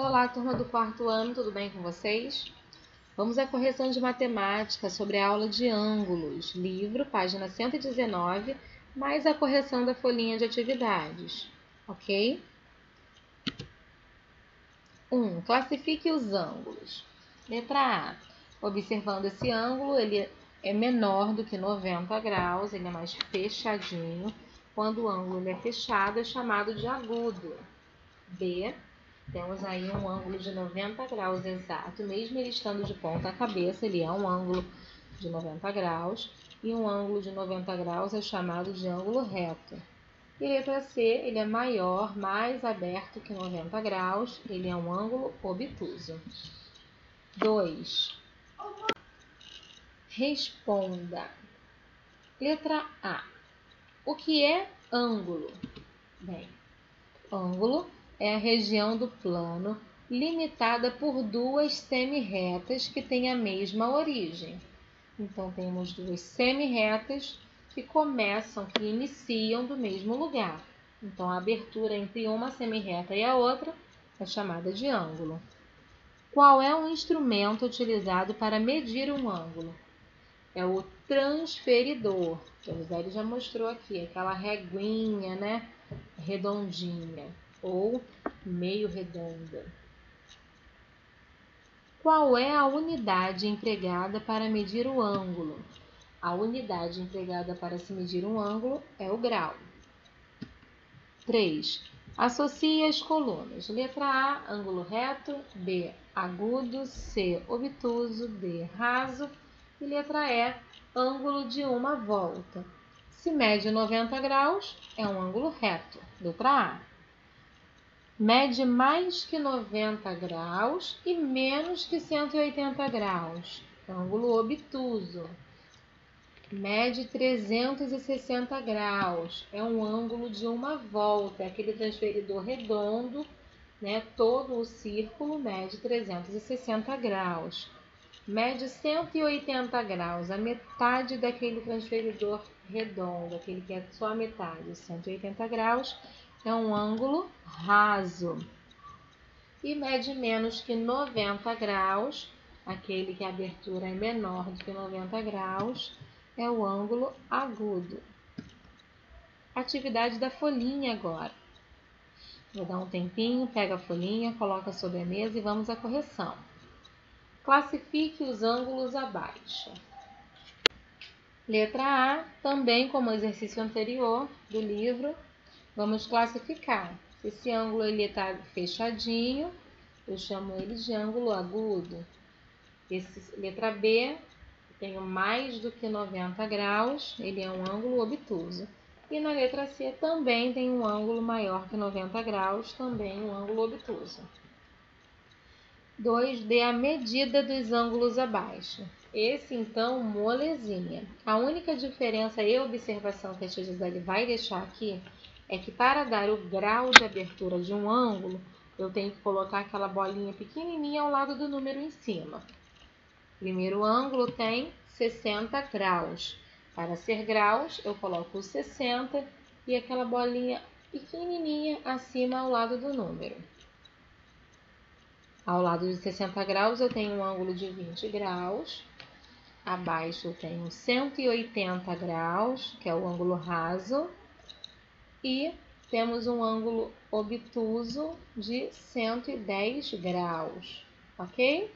Olá, turma do quarto ano, tudo bem com vocês? Vamos à correção de matemática sobre a aula de ângulos, livro, página 119, mais a correção da folhinha de atividades, ok? 1. Um, classifique os ângulos. Letra A. Observando esse ângulo, ele é menor do que 90 graus, ele é mais fechadinho. Quando o ângulo é fechado, é chamado de agudo. B temos aí um ângulo de 90 graus exato, mesmo ele estando de ponta cabeça, ele é um ângulo de 90 graus, e um ângulo de 90 graus é chamado de ângulo reto. E letra C, ele é maior, mais aberto que 90 graus, ele é um ângulo obtuso. 2. Responda. Letra A. O que é ângulo? Bem, ângulo é a região do plano limitada por duas semi-retas que têm a mesma origem. Então, temos duas semi-retas que começam, que iniciam do mesmo lugar. Então, a abertura entre uma semi-reta e a outra é chamada de ângulo. Qual é o instrumento utilizado para medir um ângulo? É o transferidor. O José já mostrou aqui, aquela reguinha, né? Redondinha ou meio redonda. Qual é a unidade empregada para medir o ângulo? A unidade empregada para se medir um ângulo é o grau. 3. Associe as colunas. Letra A, ângulo reto. B, agudo. C, obtuso. D, raso. E letra E, ângulo de uma volta. Se mede 90 graus, é um ângulo reto. Letra A mede mais que 90 graus e menos que 180 graus, ângulo obtuso. Mede 360 graus, é um ângulo de uma volta, é aquele transferidor redondo, né? Todo o círculo mede 360 graus. Mede 180 graus, a metade daquele transferidor redondo, aquele que é só a metade, 180 graus é um ângulo raso e mede menos que 90 graus, aquele que a abertura é menor do que 90 graus, é o ângulo agudo. Atividade da folhinha agora. Vou dar um tempinho, pega a folhinha, coloca sobre a mesa e vamos à correção. Classifique os ângulos abaixo. Letra A, também como exercício anterior do livro, Vamos classificar. Se esse ângulo ele está fechadinho, eu chamo ele de ângulo agudo. Esse, letra B, tenho mais do que 90 graus, ele é um ângulo obtuso. E na letra C também tem um ângulo maior que 90 graus, também um ângulo obtuso. 2. Dê a medida dos ângulos abaixo. Esse, então, molezinha. A única diferença e observação que a tia Gisele vai deixar aqui é que para dar o grau de abertura de um ângulo, eu tenho que colocar aquela bolinha pequenininha ao lado do número em cima. Primeiro ângulo tem 60 graus. Para ser graus, eu coloco o 60 e aquela bolinha pequenininha acima ao lado do número. Ao lado de 60 graus, eu tenho um ângulo de 20 graus. Abaixo, eu tenho 180 graus, que é o ângulo raso e temos um ângulo obtuso de 110 graus, ok?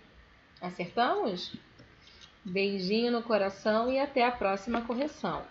Acertamos? Beijinho no coração e até a próxima correção.